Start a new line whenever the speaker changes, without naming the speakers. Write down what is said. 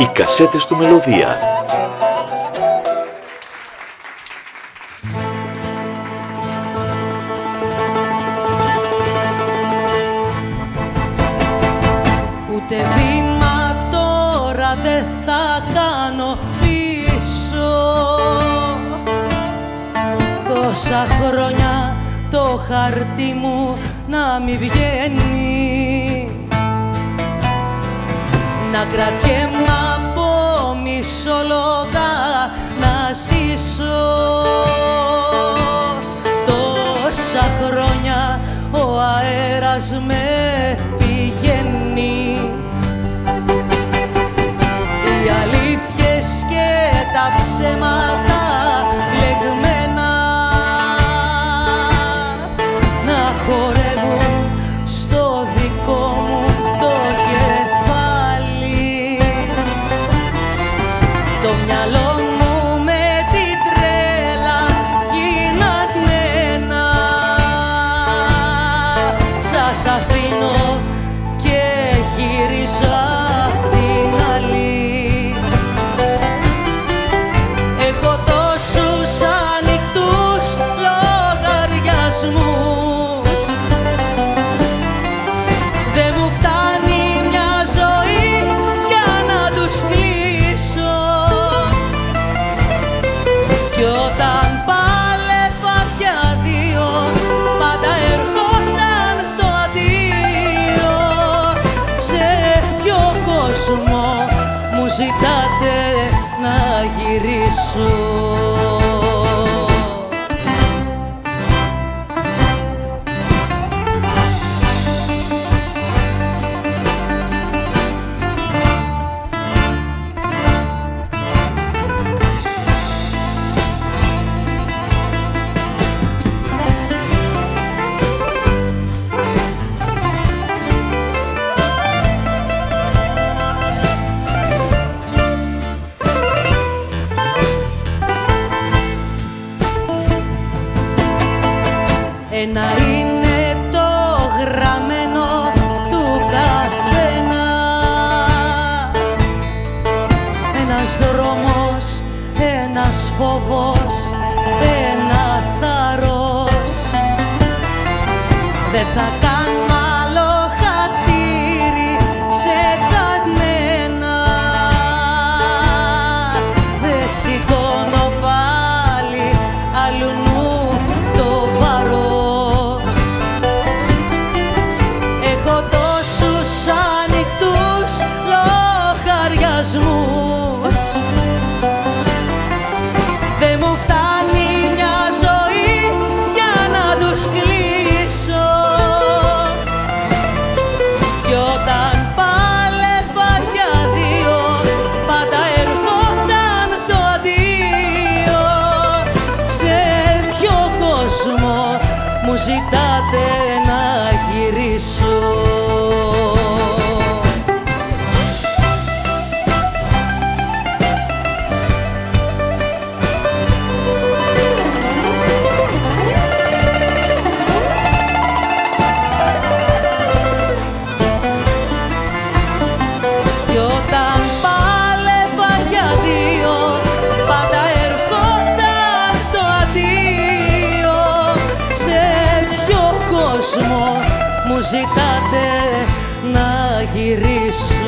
Οι κασέτες του Μελωδία.
Ούτε βήμα τώρα δεν θα κάνω πίσω Τόσα χρόνια το χαρτί μου να μη βγαίνει Να κρατιέμαι από μισόλογα να ζήσω. Τόσα χρόνια ο αέρας με πηγαίνει. Οι αλήθειες και τα ψέματα το μυαλό ζητάτε να γυρίσω Ένα είναι το γραμμένο του καθένα. Ένας δρόμος, ένας φόβος, ένα θάρρος. Δεν θα ζητάτε να γυρίσω. κόσμο μου ζητάτε να γυρίσω.